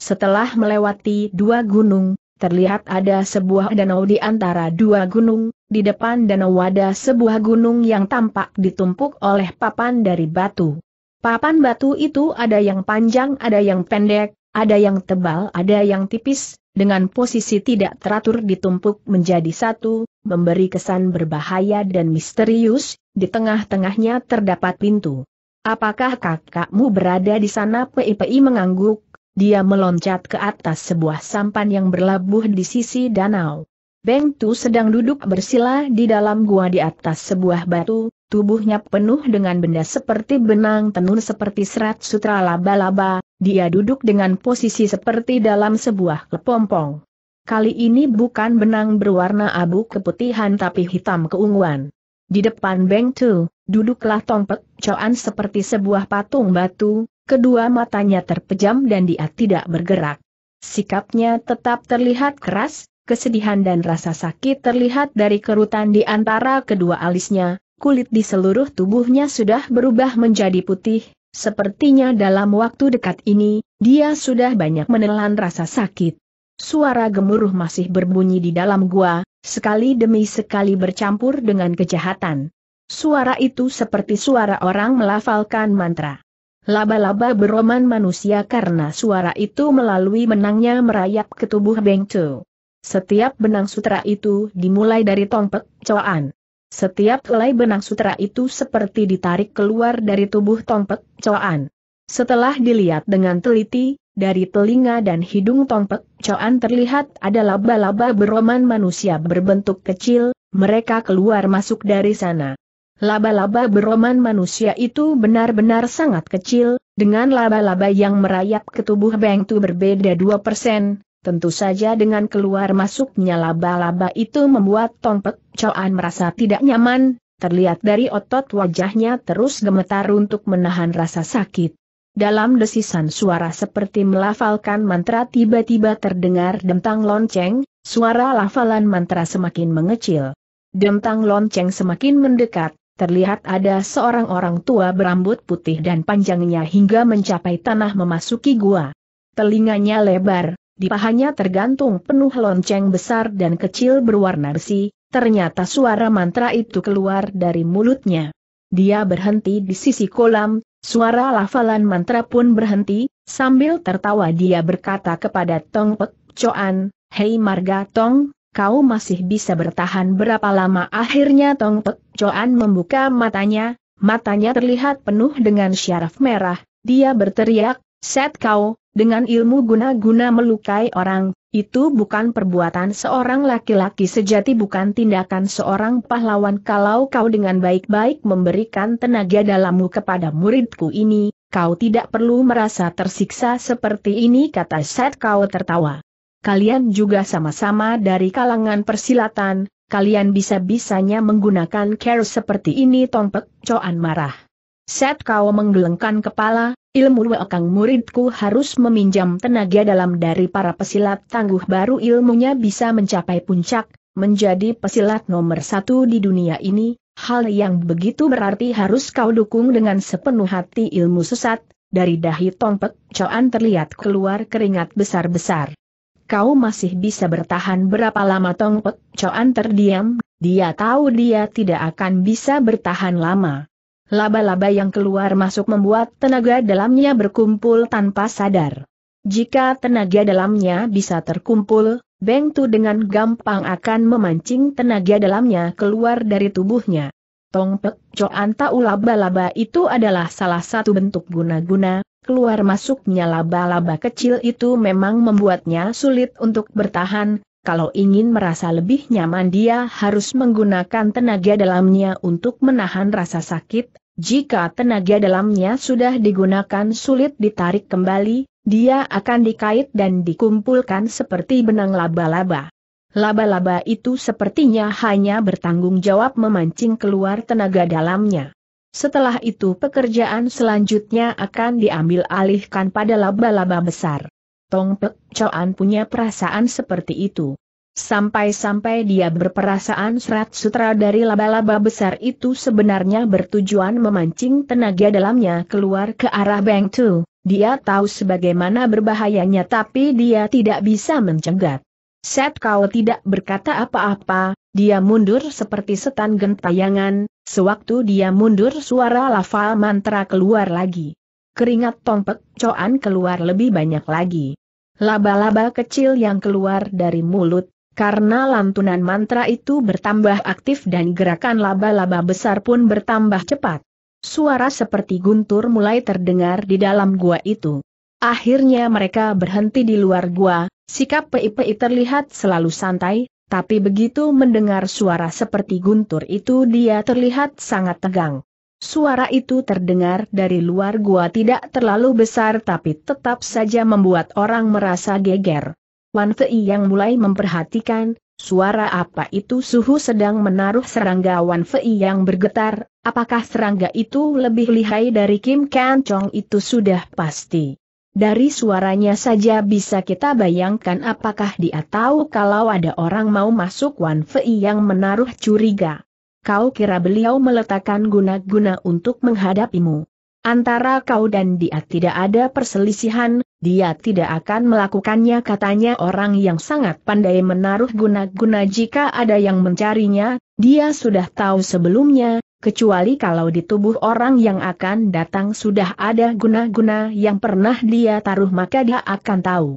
Setelah melewati dua gunung, terlihat ada sebuah danau di antara dua gunung, di depan danau ada sebuah gunung yang tampak ditumpuk oleh papan dari batu. Papan batu itu ada yang panjang, ada yang pendek, ada yang tebal, ada yang tipis, dengan posisi tidak teratur ditumpuk menjadi satu, memberi kesan berbahaya dan misterius, di tengah-tengahnya terdapat pintu. Apakah kakakmu berada di sana? PIPI mengangguk, dia meloncat ke atas sebuah sampan yang berlabuh di sisi danau. Beng Tu sedang duduk bersila di dalam gua di atas sebuah batu, tubuhnya penuh dengan benda seperti benang tenun seperti serat sutra laba-laba, dia duduk dengan posisi seperti dalam sebuah kepompong. Kali ini bukan benang berwarna abu keputihan tapi hitam keunguan. Di depan Beng Tu, duduklah Tong Pek Coan seperti sebuah patung batu, kedua matanya terpejam dan dia tidak bergerak. Sikapnya tetap terlihat keras, kesedihan dan rasa sakit terlihat dari kerutan di antara kedua alisnya, kulit di seluruh tubuhnya sudah berubah menjadi putih, sepertinya dalam waktu dekat ini, dia sudah banyak menelan rasa sakit. Suara gemuruh masih berbunyi di dalam gua, sekali demi sekali bercampur dengan kejahatan. Suara itu seperti suara orang melafalkan mantra. Laba-laba beroman manusia karena suara itu melalui benangnya merayap ke tubuh Beng Tu. Setiap benang sutra itu dimulai dari tongpek coan. Setiap helai benang sutra itu seperti ditarik keluar dari tubuh tongpek coan. Setelah dilihat dengan teliti, dari telinga dan hidung tongpek coan terlihat ada laba-laba beroman manusia berbentuk kecil, mereka keluar masuk dari sana. Laba-laba beroman manusia itu benar-benar sangat kecil, dengan laba-laba yang merayap ke tubuh Beng Tu berbeda 2%, tentu saja dengan keluar masuknya laba-laba itu membuat Tong Pek Choan merasa tidak nyaman, terlihat dari otot wajahnya terus gemetar untuk menahan rasa sakit. Dalam desisan suara seperti melafalkan mantra tiba-tiba terdengar dentang lonceng, suara lafalan mantra semakin mengecil. Dentang lonceng semakin mendekat, terlihat ada seorang orang tua berambut putih dan panjangnya hingga mencapai tanah memasuki gua. Telinganya lebar, di pahanya tergantung penuh lonceng besar dan kecil berwarna besi, ternyata suara mantra itu keluar dari mulutnya. Dia berhenti di sisi kolam, suara lafalan mantra pun berhenti, sambil tertawa dia berkata kepada Tong Pek Choan, Hei Marga Tong, kau masih bisa bertahan berapa lama? Akhirnya Tong Pek Choan membuka matanya, matanya terlihat penuh dengan syaraf merah, dia berteriak, set kau, dengan ilmu guna-guna melukai orang, itu bukan perbuatan seorang laki-laki sejati bukan tindakan seorang pahlawan. Kalau kau dengan baik-baik memberikan tenaga dalammu kepada muridku ini, kau tidak perlu merasa tersiksa seperti ini kata Set kau tertawa kalian juga sama-sama dari kalangan persilatan, kalian bisa-bisanya menggunakan care seperti ini Tongpek Coan marah. Set kau menggelengkan kepala, ilmu wakang muridku harus meminjam tenaga dalam dari para pesilat tangguh baru ilmunya bisa mencapai puncak, menjadi pesilat nomor satu di dunia ini, hal yang begitu berarti harus kau dukung dengan sepenuh hati ilmu sesat, dari dahi Tongpek Coan terlihat keluar keringat besar-besar kau masih bisa bertahan berapa lama Tong Pek Choan terdiam, dia tahu dia tidak akan bisa bertahan lama. Laba-laba yang keluar masuk membuat tenaga dalamnya berkumpul tanpa sadar. Jika tenaga dalamnya bisa terkumpul, Beng Tu dengan gampang akan memancing tenaga dalamnya keluar dari tubuhnya. Tong Pek Choan tahu laba-laba itu adalah salah satu bentuk guna-guna, keluar masuknya laba-laba kecil itu memang membuatnya sulit untuk bertahan, kalau ingin merasa lebih nyaman dia harus menggunakan tenaga dalamnya untuk menahan rasa sakit, Jika tenaga dalamnya sudah digunakan sulit ditarik kembali, dia akan dikait dan dikumpulkan seperti benang laba-laba. Laba-laba itu sepertinya hanya bertanggung jawab memancing keluar tenaga dalamnya. Setelah itu pekerjaan selanjutnya akan diambil alihkan pada laba-laba besar. Tong Pek Choan punya perasaan seperti itu. Sampai-sampai dia berperasaan serat sutra dari laba-laba besar itu sebenarnya bertujuan memancing tenaga dalamnya keluar ke arah Bang Tu. Dia tahu sebagaimana berbahayanya tapi dia tidak bisa mencegat. Set kau tidak berkata apa-apa, dia mundur seperti setan gentayangan, sewaktu dia mundur suara lafal mantra keluar lagi. Keringat Pek Coan keluar lebih banyak lagi. Laba-laba kecil yang keluar dari mulut, karena lantunan mantra itu bertambah aktif dan gerakan laba-laba besar pun bertambah cepat. Suara seperti guntur mulai terdengar di dalam gua itu. Akhirnya mereka berhenti di luar gua, sikap PIPI terlihat selalu santai, tapi begitu mendengar suara seperti guntur itu dia terlihat sangat tegang. Suara itu terdengar dari luar gua tidak terlalu besar tapi tetap saja membuat orang merasa geger. Wan Fei yang mulai memperhatikan, suara apa itu suhu sedang menaruh serangga Wan Fei yang bergetar, apakah serangga itu lebih lihai dari Kim Kan Chong itu sudah pasti. Dari suaranya saja bisa kita bayangkan apakah dia tahu kalau ada orang mau masuk Wan Fei yang menaruh curiga. Kau kira beliau meletakkan guna-guna untuk menghadapimu. Antara kau dan dia tidak ada perselisihan, dia tidak akan melakukannya katanya orang yang sangat pandai menaruh guna-guna jika ada yang mencarinya, dia sudah tahu sebelumnya, kecuali kalau di tubuh orang yang akan datang sudah ada guna-guna yang pernah dia taruh maka dia akan tahu.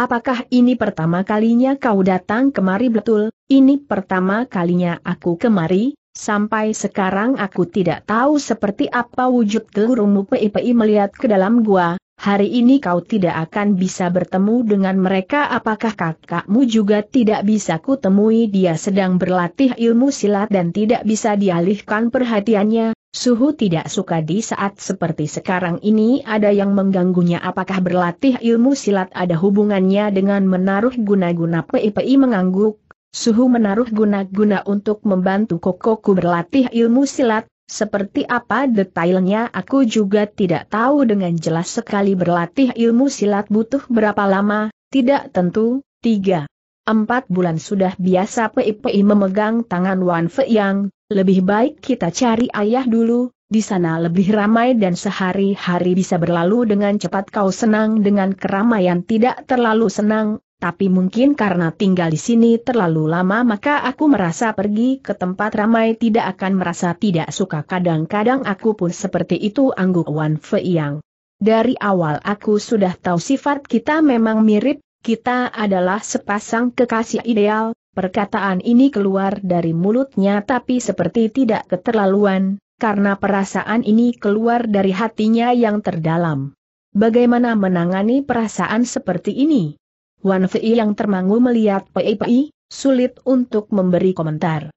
Apakah ini pertama kalinya kau datang kemari? Betul, ini pertama kalinya aku kemari, Sampai sekarang aku tidak tahu seperti apa wujud gelurumu PIPI melihat ke dalam gua, hari ini kau tidak akan bisa bertemu dengan mereka apakah kakakmu juga tidak bisa kutemui dia sedang berlatih ilmu silat dan tidak bisa dialihkan perhatiannya, Suhu tidak suka di saat seperti sekarang ini ada yang mengganggunya apakah berlatih ilmu silat ada hubungannya dengan menaruh guna-guna? PIPI mengangguk, Suhu menaruh guna-guna untuk membantu kokoku berlatih ilmu silat, seperti apa detailnya aku juga tidak tahu dengan jelas sekali berlatih ilmu silat butuh berapa lama, tidak tentu, tiga. Empat bulan sudah biasa PIPI memegang tangan Wan Fei Yang, lebih baik kita cari ayah dulu, di sana lebih ramai dan sehari-hari bisa berlalu dengan cepat. Kau senang dengan keramaian. Tidak terlalu senang, tapi mungkin karena tinggal di sini terlalu lama maka aku merasa pergi ke tempat ramai tidak akan merasa tidak suka kadang-kadang aku pun seperti itu angguk Wan Fei Yang. Dari awal aku sudah tahu sifat kita memang mirip, kita adalah sepasang kekasih ideal, perkataan ini keluar dari mulutnya tapi seperti tidak keterlaluan, karena perasaan ini keluar dari hatinya yang terdalam. Bagaimana menangani perasaan seperti ini? Wan Fei yang termangu melihat Pei Pei, sulit untuk memberi komentar.